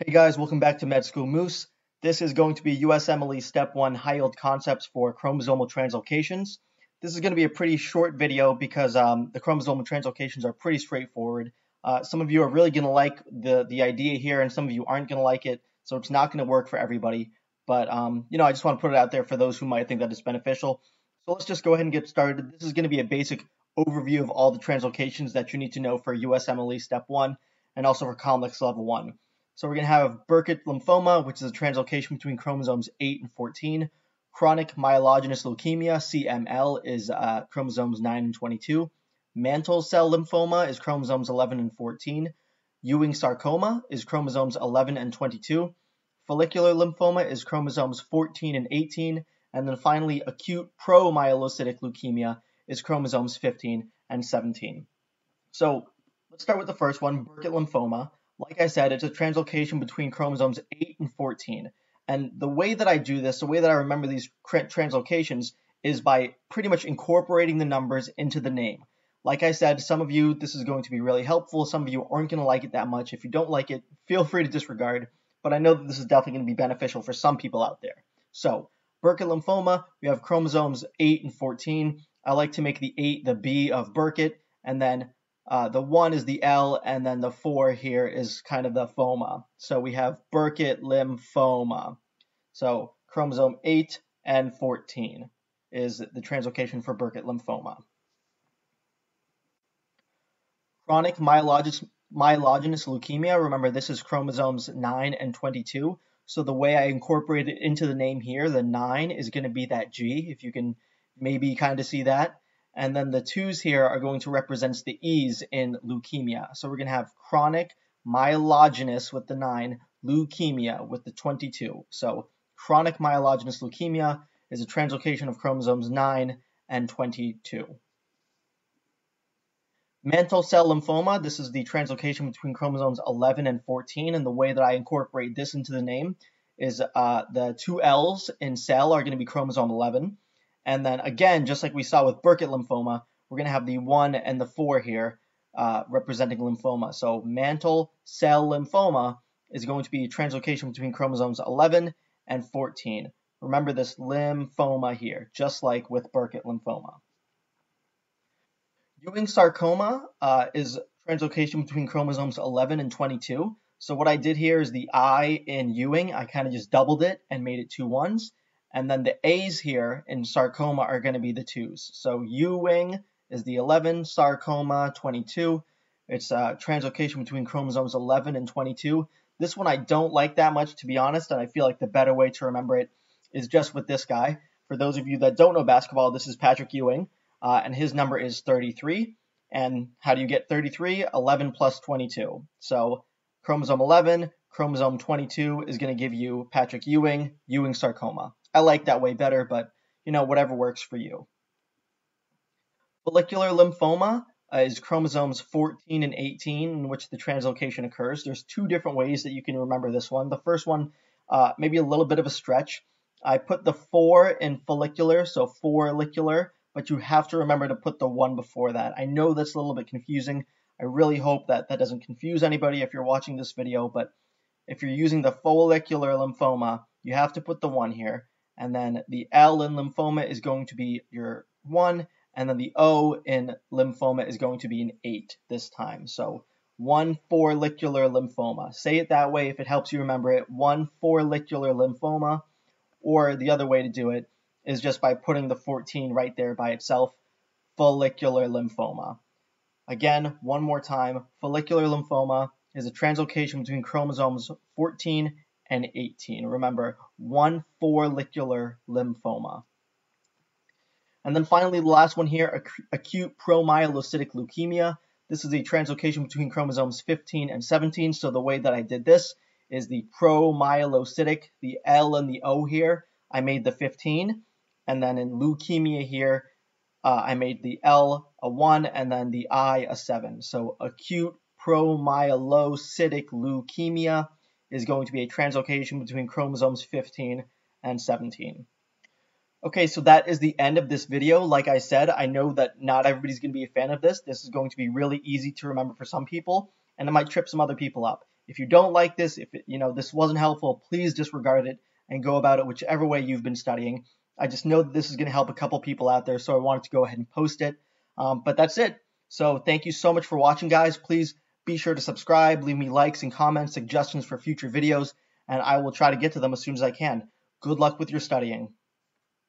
Hey guys, welcome back to Med School Moose. This is going to be USMLE Step 1 High-Yield Concepts for Chromosomal Translocations. This is going to be a pretty short video because um, the chromosomal translocations are pretty straightforward. Uh, some of you are really going to like the, the idea here and some of you aren't going to like it, so it's not going to work for everybody. But, um, you know, I just want to put it out there for those who might think that it's beneficial. So let's just go ahead and get started. This is going to be a basic overview of all the translocations that you need to know for USMLE Step 1 and also for COMLEX Level 1. So we're going to have Burkitt lymphoma, which is a translocation between chromosomes 8 and 14. Chronic myelogenous leukemia, CML, is uh, chromosomes 9 and 22. Mantle cell lymphoma is chromosomes 11 and 14. Ewing sarcoma is chromosomes 11 and 22. Follicular lymphoma is chromosomes 14 and 18. And then finally, acute promyelocytic leukemia is chromosomes 15 and 17. So let's start with the first one, Burkitt lymphoma. Like I said, it's a translocation between chromosomes 8 and 14. And the way that I do this, the way that I remember these translocations, is by pretty much incorporating the numbers into the name. Like I said, some of you, this is going to be really helpful. Some of you aren't going to like it that much. If you don't like it, feel free to disregard. But I know that this is definitely going to be beneficial for some people out there. So, Burkitt lymphoma, we have chromosomes 8 and 14. I like to make the 8 the B of Burkitt, and then uh, the 1 is the L, and then the 4 here is kind of the foma. So we have Burkitt lymphoma. So chromosome 8 and 14 is the translocation for Burkitt lymphoma. Chronic myelogenous, myelogenous leukemia, remember this is chromosomes 9 and 22. So the way I incorporate it into the name here, the 9 is going to be that G, if you can maybe kind of see that. And then the twos here are going to represent the E's in leukemia. So we're going to have chronic myelogenous with the 9, leukemia with the 22. So chronic myelogenous leukemia is a translocation of chromosomes 9 and 22. Mantle cell lymphoma, this is the translocation between chromosomes 11 and 14, and the way that I incorporate this into the name is uh, the two L's in cell are going to be chromosome 11, and then again, just like we saw with Burkitt lymphoma, we're going to have the 1 and the 4 here uh, representing lymphoma. So mantle cell lymphoma is going to be translocation between chromosomes 11 and 14. Remember this lymphoma here, just like with Burkitt lymphoma. Ewing sarcoma uh, is translocation between chromosomes 11 and 22. So what I did here is the I in Ewing, I kind of just doubled it and made it two ones. And then the A's here in sarcoma are going to be the 2's. So Ewing is the 11, sarcoma 22. It's a translocation between chromosomes 11 and 22. This one I don't like that much, to be honest, and I feel like the better way to remember it is just with this guy. For those of you that don't know basketball, this is Patrick Ewing, uh, and his number is 33. And how do you get 33? 11 plus 22. So chromosome 11, chromosome 22 is going to give you Patrick Ewing, Ewing sarcoma. I like that way better, but you know, whatever works for you. Follicular lymphoma uh, is chromosomes 14 and 18 in which the translocation occurs. There's two different ways that you can remember this one. The first one, uh, maybe a little bit of a stretch. I put the 4 in follicular, so four follicular, but you have to remember to put the 1 before that. I know that's a little bit confusing. I really hope that that doesn't confuse anybody if you're watching this video, but if you're using the follicular lymphoma, you have to put the 1 here. And then the L in lymphoma is going to be your 1, and then the O in lymphoma is going to be an 8 this time. So 1 follicular lymphoma. Say it that way if it helps you remember it. 1 follicular lymphoma. Or the other way to do it is just by putting the 14 right there by itself. Follicular lymphoma. Again, one more time. Follicular lymphoma is a translocation between chromosomes 14 and 18. Remember, one follicular lymphoma. And then finally, the last one here, acute promyelocytic leukemia. This is a translocation between chromosomes 15 and 17. So the way that I did this is the promyelocytic, the L and the O here, I made the 15. And then in leukemia here, uh, I made the L a 1 and then the I a 7. So acute promyelocytic leukemia is going to be a translocation between chromosomes 15 and 17. Okay, so that is the end of this video. Like I said, I know that not everybody's going to be a fan of this. This is going to be really easy to remember for some people, and it might trip some other people up. If you don't like this, if it, you know this wasn't helpful, please disregard it and go about it whichever way you've been studying. I just know that this is going to help a couple people out there, so I wanted to go ahead and post it. Um, but that's it. So thank you so much for watching, guys. Please be sure to subscribe, leave me likes and comments, suggestions for future videos, and I will try to get to them as soon as I can. Good luck with your studying.